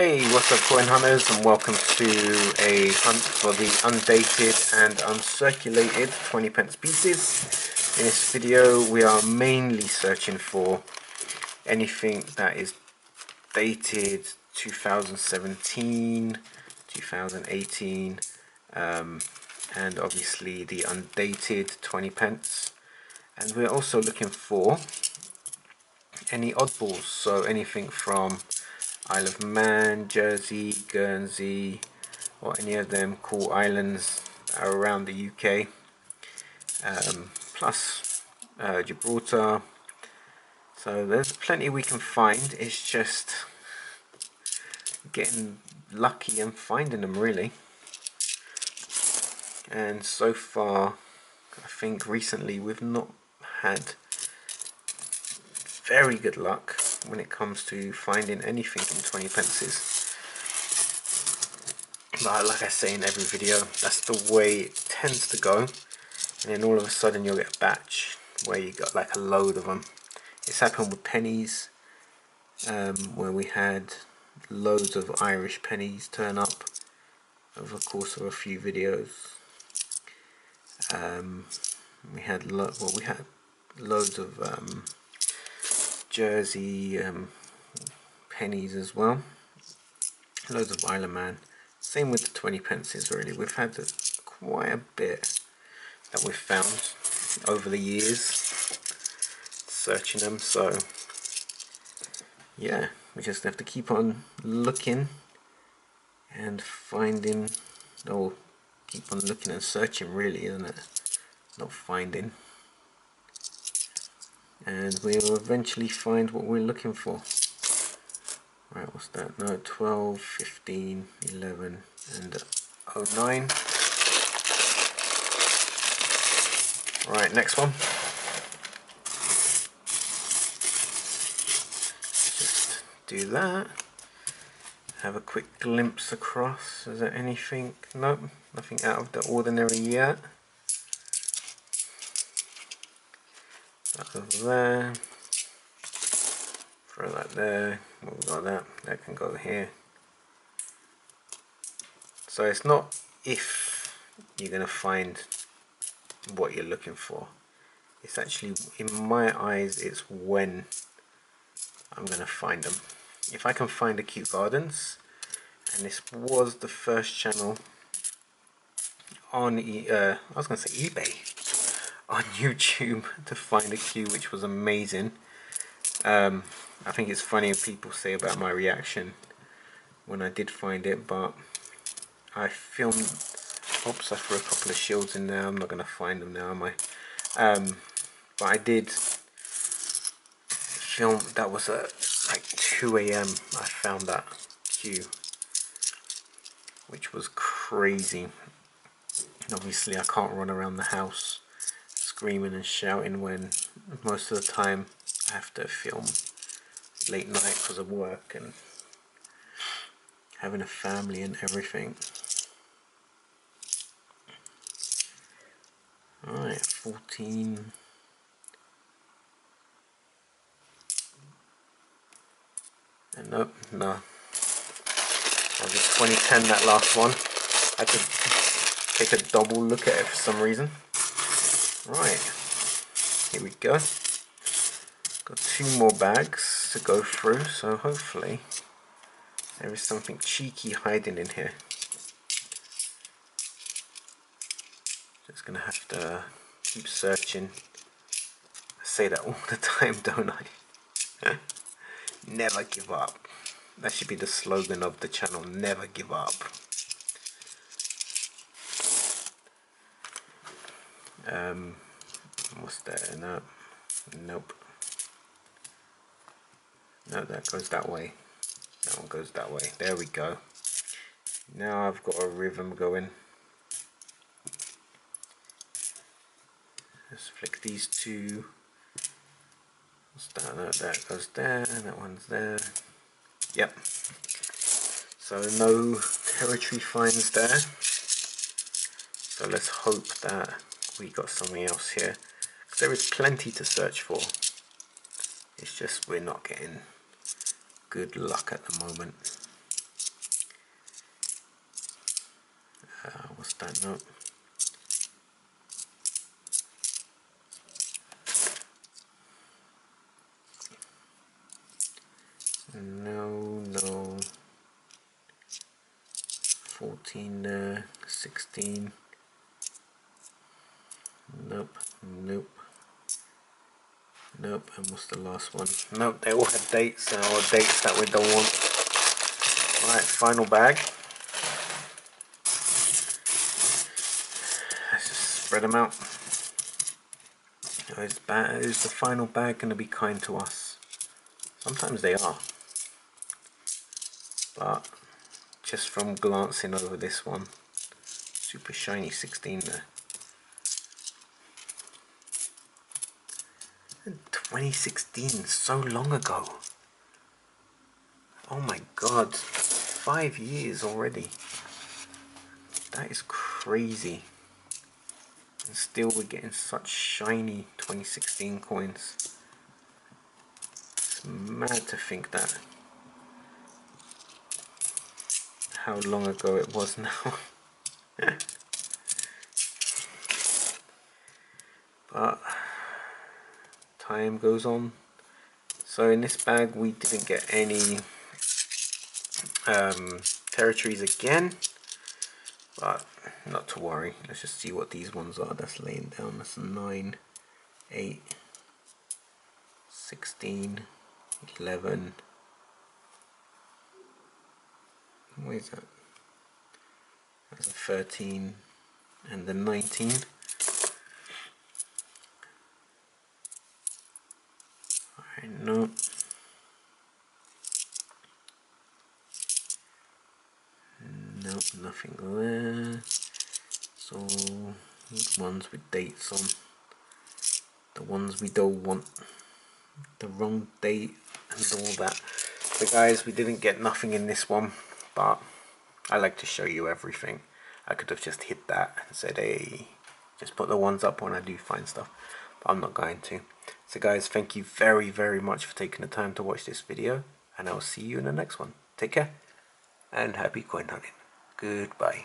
Hey, what's up coin hunters and welcome to a hunt for the undated and uncirculated 20 pence pieces. In this video we are mainly searching for anything that is dated 2017, 2018 um, and obviously the undated 20 pence and we're also looking for any oddballs so anything from Isle of Man, Jersey, Guernsey, or any of them cool islands around the UK. Um, plus uh, Gibraltar. So there's plenty we can find. It's just getting lucky and finding them really. And so far, I think recently we've not had very good luck when it comes to finding anything in 20 pences. But like I say in every video, that's the way it tends to go. And then all of a sudden you'll get a batch where you got like a load of them. It's happened with pennies, um, where we had loads of Irish pennies turn up over the course of a few videos. Um, we had well, we had loads of um, Jersey um, pennies as well. Loads of Isle of Man. Same with the 20 pences really. We've had quite a bit that we've found over the years searching them so yeah we just have to keep on looking and finding or keep on looking and searching really isn't it not finding and we'll eventually find what we're looking for. Right, what's that? No, 12, 15, 11, and 09. Right, next one. Just do that. Have a quick glimpse across. Is there anything? Nope, nothing out of the ordinary yet. That there. Throw that there. we got that. That can go here. So it's not if you're going to find what you're looking for. It's actually, in my eyes, it's when I'm going to find them. If I can find the Kew Gardens, and this was the first channel on, e uh, I was going to say eBay, on YouTube to find a Kew, which was amazing. Um, I think it's funny people say about my reaction when I did find it, but I filmed, oops I threw a couple of shields in there, I'm not going to find them now am I? Um, but I did film, that was at like 2am I found that Kew, which was crazy. obviously I can't run around the house screaming and shouting when most of the time I have to film late night because of work and having a family and everything. Alright, 14. And nope, no. Was it 2010 that last one? I to take a double look at it for some reason. Right, here we go. Got two more bags to go through, so hopefully there is something cheeky hiding in here. Just gonna have to keep searching. I say that all the time, don't I? never give up. That should be the slogan of the channel, never give up. Um, what's that? No, nope. No, that goes that way. That one goes that way. There we go. Now I've got a rhythm going. Let's flick these two. What's that? No, that goes there. That one's there. Yep. So no territory finds there. So let's hope that we got something else here. There is plenty to search for. It's just we're not getting good luck at the moment. Uh, what's that note? No, no. 14 there, uh, 16. Nope, nope. Nope, and what's the last one? Nope, they all have dates and all dates that we don't want. Alright, final bag. Let's just spread them out. Is, is the final bag going to be kind to us? Sometimes they are. But just from glancing over this one, super shiny 16 there. 2016, so long ago. Oh my god, five years already. That is crazy. And still we're getting such shiny 2016 coins. It's mad to think that. How long ago it was now. but time goes on. So in this bag we didn't get any um, territories again, but not to worry. Let's just see what these ones are. That's laying down. That's 9, 8, 16, 11. What is that? That's a 13 and the 19. no. There. So, ones with dates on. The ones we don't want. The wrong date and all that. So guys, we didn't get nothing in this one, but I like to show you everything. I could have just hit that and said, hey, just put the ones up when I do find stuff, but I'm not going to. So guys, thank you very, very much for taking the time to watch this video. And I'll see you in the next one. Take care and happy coin hunting. Goodbye.